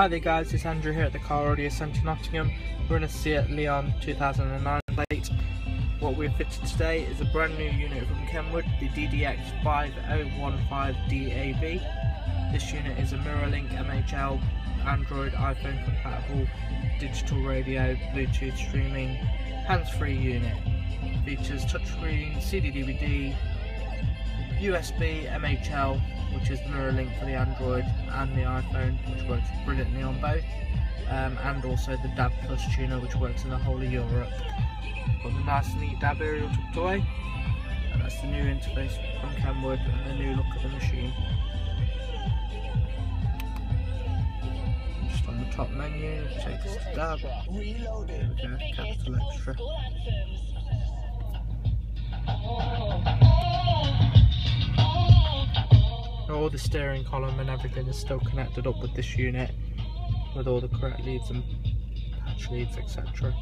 Hi there guys, it's Andrew here at the Car Audio Centre Nottingham. We're in a Seat Leon 2009 plate. What we've fitted today is a brand new unit from Kenwood, the DDX 5015DAB. This unit is a MirrorLink MHL Android iPhone compatible digital radio Bluetooth streaming hands-free unit. Features touchscreen, CD-DVD, USB, MHL, which is MirrorLink for the Android and the iPhone, which works brilliantly on both, um, and also the DAB Plus tuner, which works in the whole of Europe. Got the nice neat DAB aerial tucked away, and that's the new interface from Kenwood and the new look of the machine. Just on the top menu, takes us to DAB. There we go, Capital XTRA. All the steering column and everything is still connected up with this unit with all the correct leads and patch leads etc